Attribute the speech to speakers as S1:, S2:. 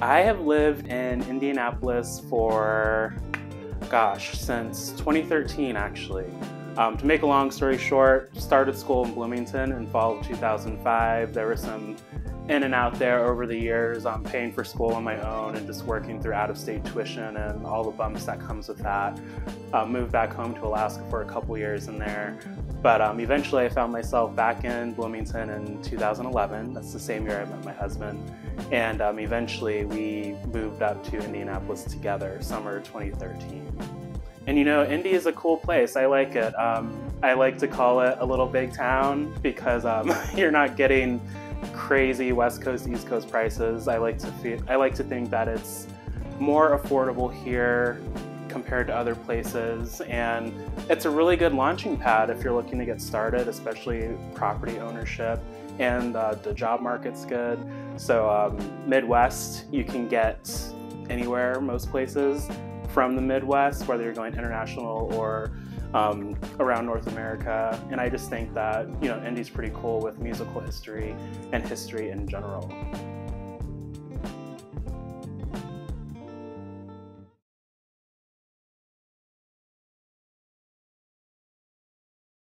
S1: I have lived in Indianapolis for, gosh, since 2013 actually. Um, to make a long story short, started school in Bloomington in fall of 2005. There were some in and out there over the years. I'm paying for school on my own and just working through out-of-state tuition and all the bumps that comes with that. Uh, moved back home to Alaska for a couple years in there. But um, eventually I found myself back in Bloomington in 2011. That's the same year I met my husband. And um, eventually we moved up to Indianapolis together, summer 2013. And you know, Indy is a cool place. I like it. Um, I like to call it a little big town because um, you're not getting crazy West Coast, East Coast prices. I like to feel, I like to think that it's more affordable here compared to other places, and it's a really good launching pad if you're looking to get started, especially property ownership. And uh, the job market's good. So um, Midwest, you can get anywhere, most places from the Midwest, whether you're going international or um, around North America. And I just think that, you know, Indy's pretty cool with musical history and history in general.